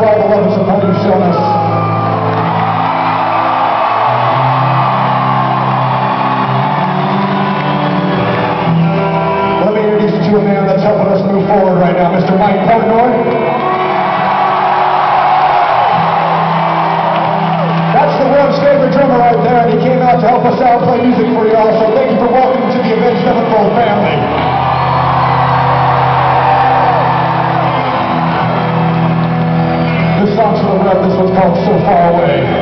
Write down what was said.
all the love and support you've shown us. Let me introduce you to a man that's helping us move forward right now, Mr. Mike Portnoy. That's the world's favorite drummer right there, and he came out to help us out play music for you all. So This one's called So Far Away.